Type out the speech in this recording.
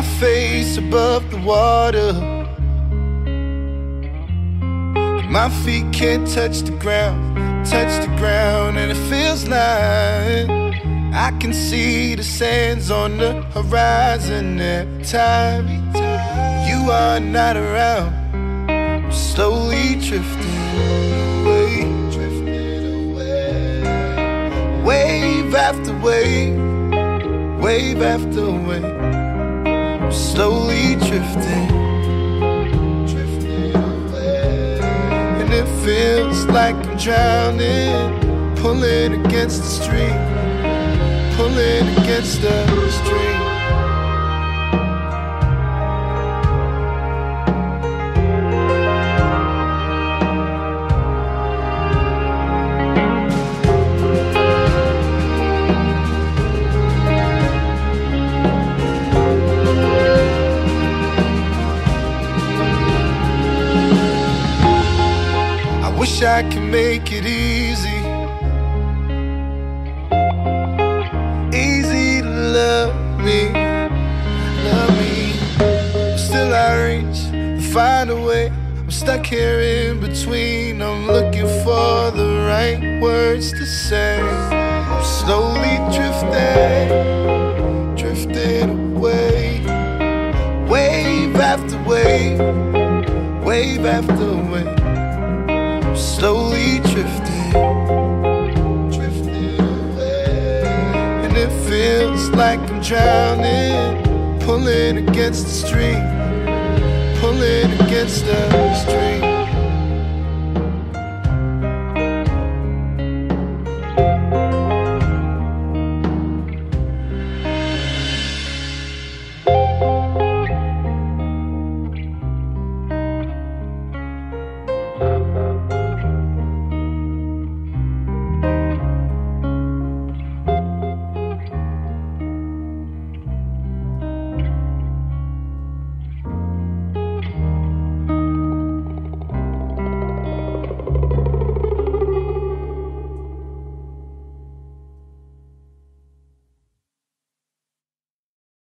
face above the water. My feet can't touch the ground, touch the ground, and it feels like I can see the sands on the horizon every time you are not around. I'm slowly drifting away, drifting away, wave after wave, wave after wave, Slowly drifting. Drifting away. And it feels like I'm drowning, pulling against the stream, pulling against the stream. I could make it easy. Easy to love me, love me. Still I reach to find a way. I'm stuck here in between. I'm looking for the right words to say. I'm slowly drifting, drifting away. Wave after wave, wave after wave slowly drifting, drifting away. And it feels like I'm drowning, pulling against the stream, pulling against the stream.